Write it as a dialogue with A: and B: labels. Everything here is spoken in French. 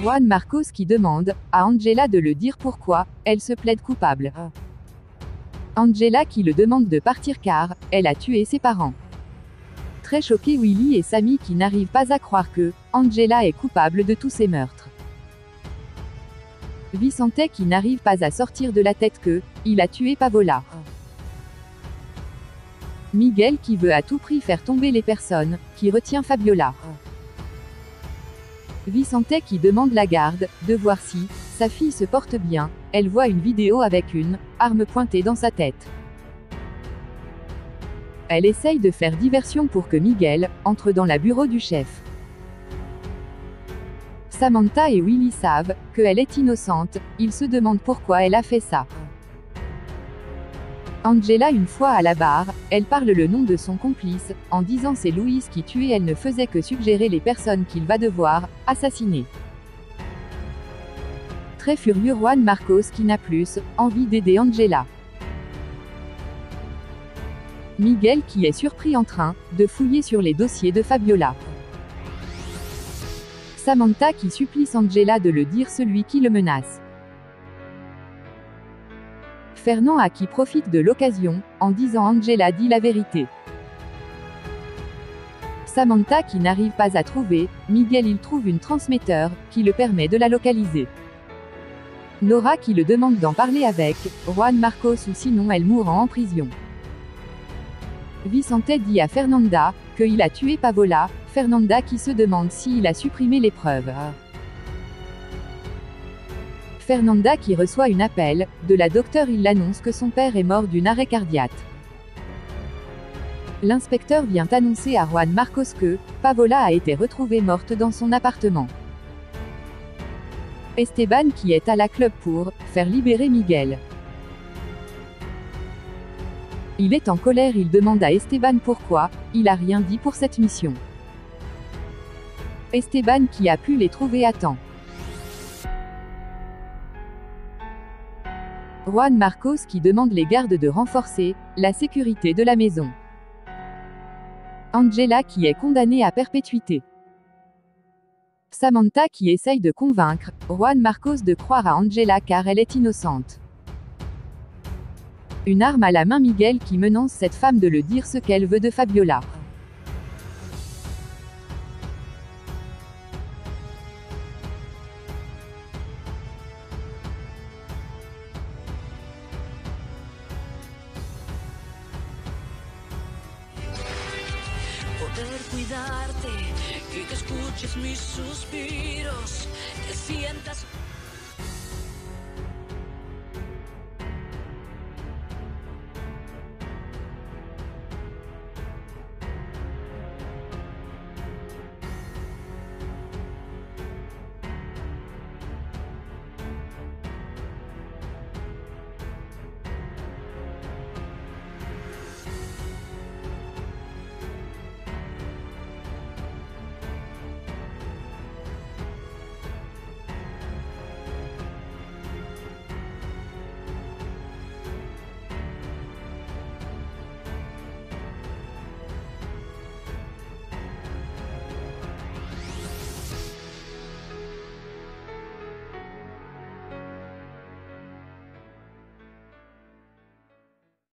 A: Juan Marcos qui demande à Angela de le dire pourquoi elle se plaide coupable. Angela qui le demande de partir car elle a tué ses parents. Très choqués Willy et Sammy qui n'arrivent pas à croire que Angela est coupable de tous ces meurtres. Vicente qui n'arrive pas à sortir de la tête que il a tué Pavola. Miguel qui veut à tout prix faire tomber les personnes, qui retient Fabiola. Vicente qui demande la garde, de voir si, sa fille se porte bien, elle voit une vidéo avec une, arme pointée dans sa tête. Elle essaye de faire diversion pour que Miguel, entre dans la bureau du chef. Samantha et Willy savent, qu'elle est innocente, ils se demandent pourquoi elle a fait ça. Angela une fois à la barre, elle parle le nom de son complice, en disant c'est Louise qui tuait elle ne faisait que suggérer les personnes qu'il va devoir, assassiner. Très furieux Juan Marcos qui n'a plus, envie d'aider Angela. Miguel qui est surpris en train, de fouiller sur les dossiers de Fabiola. Samantha qui supplie Angela de le dire celui qui le menace. Fernand à qui profite de l'occasion, en disant Angela dit la vérité. Samantha qui n'arrive pas à trouver, Miguel il trouve une transmetteur, qui le permet de la localiser. Nora qui le demande d'en parler avec, Juan Marcos ou sinon elle mourra en prison. Vicente dit à Fernanda, qu'il a tué Pavola, Fernanda qui se demande s'il a supprimé les preuves. Fernanda qui reçoit une appel, de la docteur il annonce que son père est mort d'une arrêt cardiaque. L'inspecteur vient annoncer à Juan Marcos que, Pavola a été retrouvée morte dans son appartement. Esteban qui est à la club pour, faire libérer Miguel. Il est en colère il demande à Esteban pourquoi, il a rien dit pour cette mission. Esteban qui a pu les trouver à temps. Juan Marcos qui demande les gardes de renforcer la sécurité de la maison. Angela qui est condamnée à perpétuité. Samantha qui essaye de convaincre Juan Marcos de croire à Angela car elle est innocente. Une arme à la main Miguel qui menace cette femme de le dire ce qu'elle veut de Fabiola.
B: Cuidarte y que escuches mis suspiros, que sientas